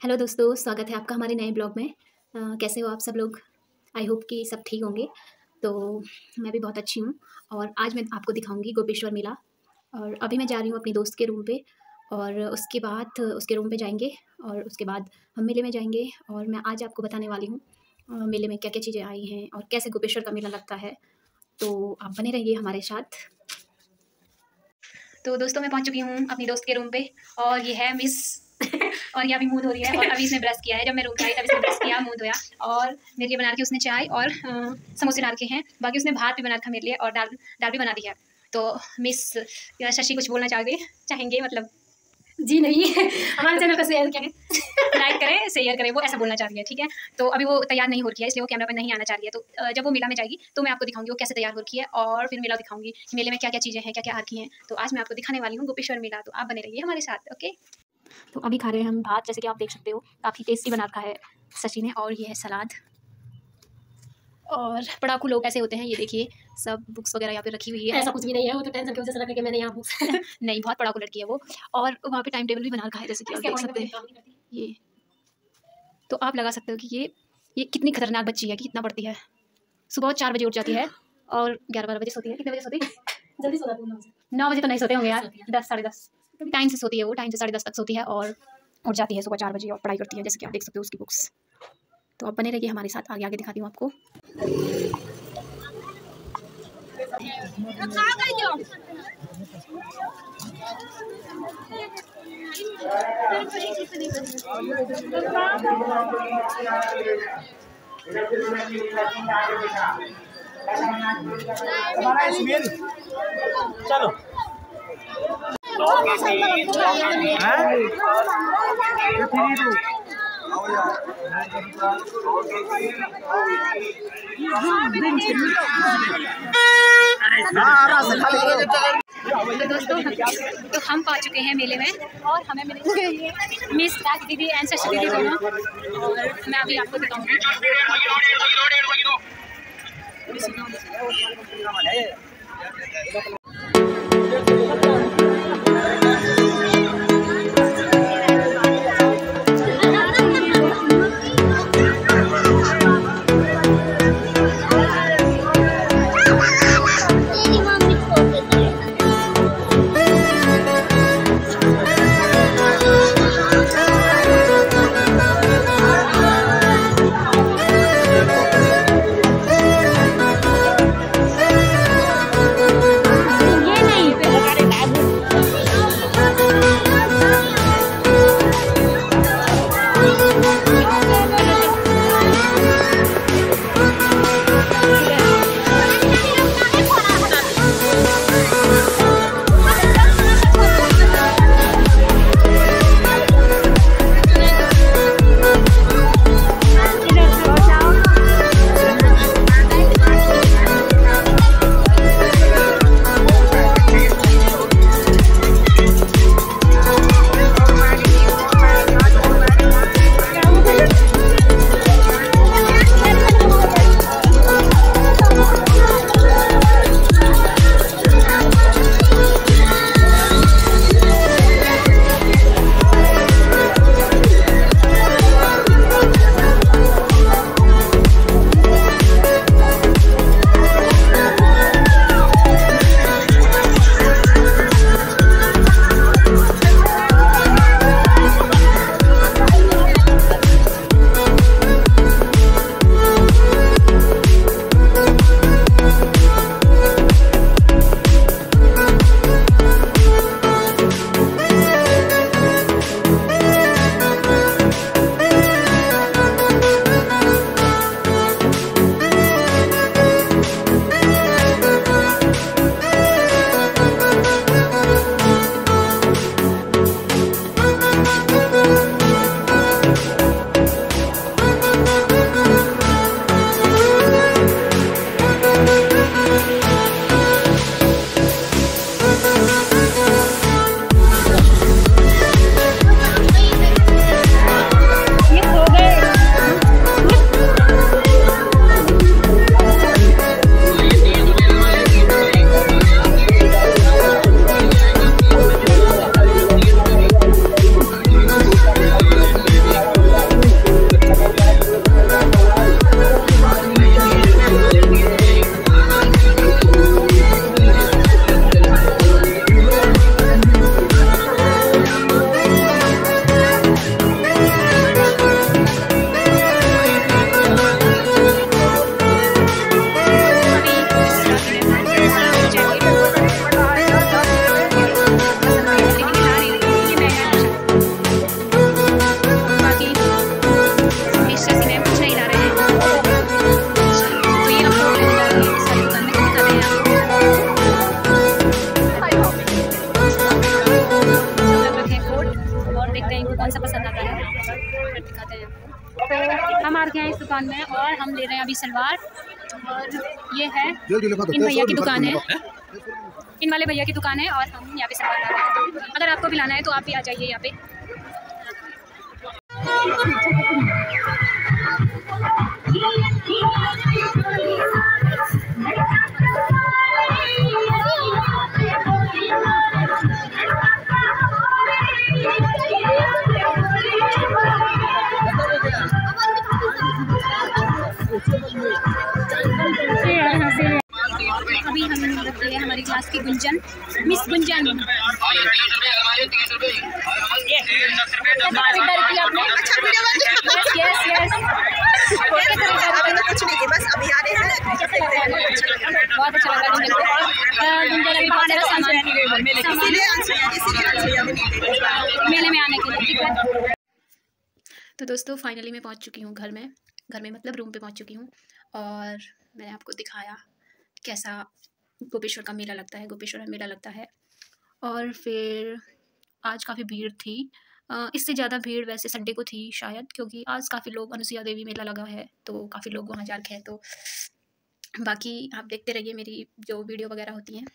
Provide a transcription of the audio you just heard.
Hello दोस्तों स्वागत है आपका हमारे नए ब्लॉग में। अ, कैसे हो आप सब लोग? आई होप कि सब ठीक होंगे। तो मैं भी बहुत अच्छी हूँ और आज मैं आपको दिखाऊँगी गोपेश्वर मेला। और अभी मैं जा रही हूँ अपनी दोस्त के रूम पे और उसके बाद उसके रूम पे जाएँगे और उसके बाद हम मेले में जाएँगे और मैं आज आपको बताने वाली हूँ मेले में क्या क्या चीज़ें आई हैं और कैसे गोपेश्वर का मेला लगता है। तो आप बने रहिए हमारे साथ। तो दोस्तों मैं पहुँच चुकी हूँ अपनी दोस्त के रूम पे और ये है मिस और ये अभी मुँह धो रही है और अभी इसने ब्रश किया है। जब मैं पे आई तब इसने ब्रश किया मुँह धोया और मेरे लिए बना रखी उसने चाय और समोसे डाल के हैं। बाकी उसने भात भी बना रखा मेरे लिए और दाल दाल भी बना दी है। तो मिस शशि कुछ बोलना चाहोगे? चाहेंगे मतलब? जी नहीं हमारे चैनल को शेयर करें। लाइक करें शेयर करें वो ऐसा बोलना चाह रही है ठीक है? तो अभी वो तैयार नहीं हो रही है इसलिए वो कैमरा पर नहीं आना चाह रही है। तो जब वो मेला में जाएगी तो मैं आपको दिखाऊँगी वो कैसे तैयार हो रही है और फिर मेला दिखाऊँगी कि मेले में क्या क्या चीज़ें हैं क्या क्या आ रखी हैं। तो आज मैं आपको दिखाने वाली हूँ गोपेश्वर मेला। तो आप बने रहिए हमारे साथ ओके तो अभी खा रहे हैं हम भात जैसे कि आप देख सकते हो काफ़ी टेस्टी बना रखा है सची ने और ये है सलाद। और पढ़ाकू लोग ऐसे होते हैं ये देखिए सब बुक्स वगैरह यहाँ पे रखी हुई है। ऐसा कुछ भी नहीं है वो तो टेंशन की वजह से लगा कि मैंने यहाँ बुक्स नहीं बहुत पढ़ाकू लड़की है वो। और वहाँ पे टाइम टेबल भी बना रखा है जैसे कि आप देख सकते हैं। ये। तो आप लगा सकते हो कि ये ये कितनी खतरनाक बच्ची है कि कितना पढ़ती है। सुबह चार बजे उठ जाती है और ग्यारह बारह बजे सोती है। कितने बजे सोती? है जल्दी सो जाती हूँ नौ बजे। तो नहीं सोते होंगे यार दस साढ़े दस। टाइम से सोती है वो टाइम से साढ़े दस तक सोती है और उठ जाती है सुबह चार बजे और पढ़ाई करती है, जैसे कि आप देख सकते हो उसकी बुक्स तो आप बने रहिए हमारे साथ आगे आगे दिखाती हूँ आपको। चलो। तो हम पा चुके हैं मेले में और हमें मिले मिस राज दीदी एंड शशि दीदी दोनों। और मैं अभी आपको दिखाऊँगी। आ गए हैं इस दुकान में और हम ले रहे हैं अभी सलवार और ये है इन भैया की दुकान है। इन वाले भैया की दुकान है और हम यहाँ पे सलवार ला रहे हैं। अगर आपको भी लाना है तो आप भी आ जाइए यहाँ पे। गुंजन, मिस गुंजन। मेले में आने के लिए तो दोस्तों फाइनली मैं पहुँच चुकी हूँ घर में। घर में मतलब रूम पे पहुँच चुकी हूँ और मैंने आपको दिखाया कैसा गोपेश्वर का मेला लगता है, गोपेश्वर का मेला लगता है। और फिर आज काफ़ी भीड़ थी। इससे ज़्यादा भीड़ वैसे संडे को थी शायद, क्योंकि आज काफ़ी लोग अनुसुईया देवी मेला लगा है तो काफ़ी लोग वहाँ जा रखे हैं तो बाकी आप देखते रहिए मेरी जो वीडियो वगैरह होती हैं।